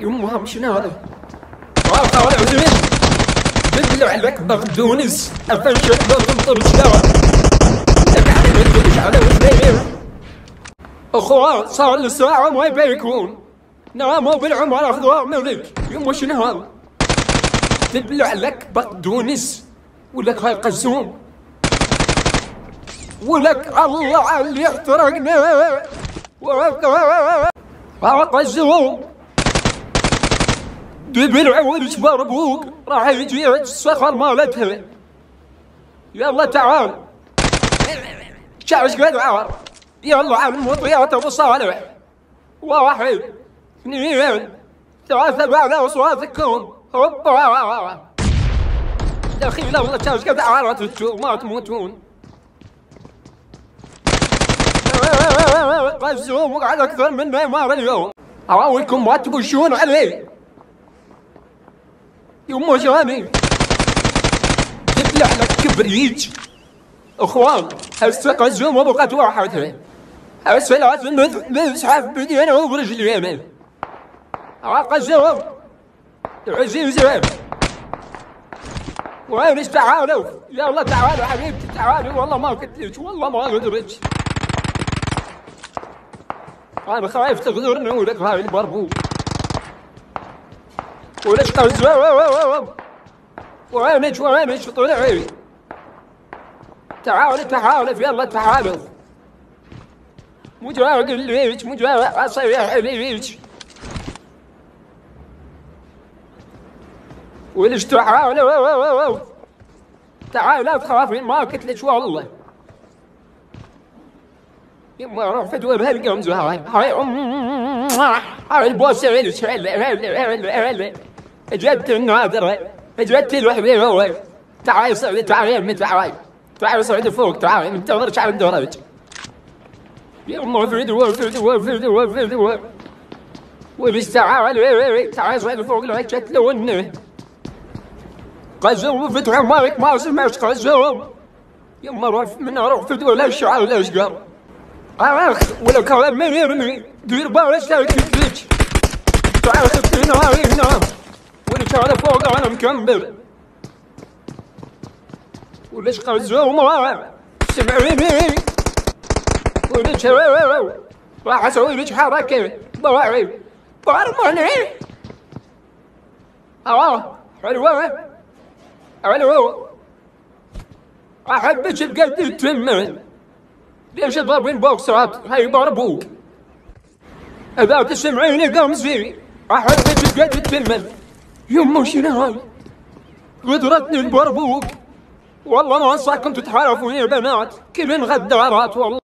يمها مشينا هذا بدلوا عليك بغدونس افنش تمطر الشارع على وزنين أخوان صار الساعة ما يبيكون. ناموا بالعمر اخذوا ملك شنو هذا تبلع لك بقدونس ولك هاي قزوم ولك الله اللي احترقنا قزوم دبلع وجبر أبوك راح يجي الصخر مالتها يلا تعال. شاوش قد عار. يلا عن مطيات أبو صالح. واحد اثنين ثلاثة بعد أصواتكم. هوبا دخيل والله شاوش قد عار ما تموتون قزوم وقعد أكثر من نيمار اليوم اراويكم ما تبشون عليه يمه جاني تبلع لك كبريت اخوان هسه قزوم وبقت واحد هسه لازم نسحب بدينا وبرجلي يمين قزوم عزيز زين وين تعالوا يلا تعالوا حبيبتي تعالوا والله ما قلت والله ما قدرت أنا خايف تغدرني ولك هاي البربو ولك قوز وينك وينك طلعي تعال تعال يلا تعال مجرد الليش مجرد اصيح الليش وليش تعال تعال لا تخافين ما قلت لك والله يما روح فدوى بهالقمز هاي. هاي هاي البوسة وين جبت النادر جبت الوحبي هو تعال صعد تعال من تعال. تعال صعد فوق تعال. من تغير شعب الدرج يما فرد وفرد وفرد وفرد وبس تعال تعال. صعد فوق لا تلون قزوم فتح مالك ما سمعت قزوم يما روح من روح فدوى لا الشعار لا اشقر اخ ولا كلام من يرمي دير بالك تاكل تعال هنا هنا واللي كان فوق أنا مكمل. وليش قزوم سمعيني وليش راح أسوي لك حركة بواعي بارموني آه حلوة. حلوة احبك بقد التمه ليش ضاربين بوكسات هاي ضربوك اذا تسمعيني قمزي احبك بقد التمه يمه شنو هاي قدرتني البربوك. والله ما انصح كنتوا تحالفون يا بنات. كلن غدارات. والله